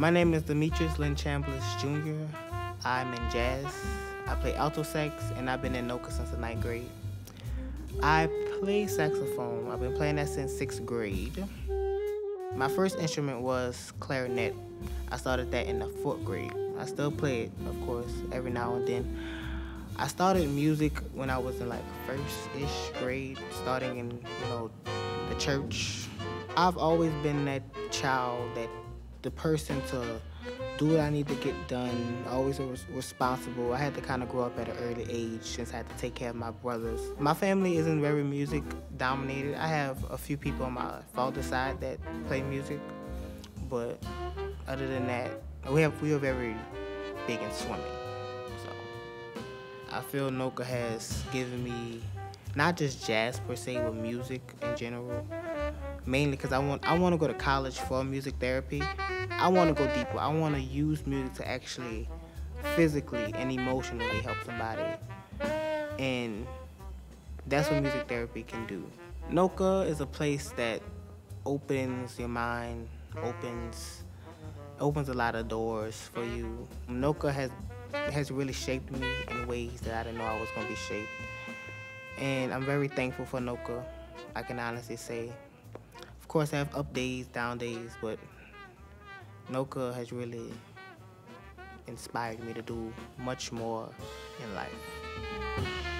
My name is Demetris Lynn Chambliss Jr. I'm in jazz. I play alto sax, and I've been in NOCCA since the ninth grade. I play saxophone. I've been playing that since sixth grade. My first instrument was clarinet. I started that in the fourth grade. I still play it, of course, every now and then. I started music when I was in like first-ish grade, starting in, you know, the church. I've always been that child that the person to do what I need to get done, always was responsible. I had to kind of grow up at an early age since I had to take care of my brothers. My family isn't very music dominated. I have a few people on my father's side that play music, but other than that, we have we are very big in swimming. So I feel NOCCA has given me not just jazz per se, but music in general. Mainly because I want I want to go to college for music therapy. I want to go deeper. I want to use music to actually physically and emotionally help somebody. And that's what music therapy can do. NOCCA is a place that opens your mind, opens opens a lot of doors for you. NOCCA has has really shaped me in ways that I didn't know I was gonna be shaped. And I'm very thankful for NOCCA. I can honestly say. Of course, I have up days, down days, but NOCCA has really inspired me to do much more in life.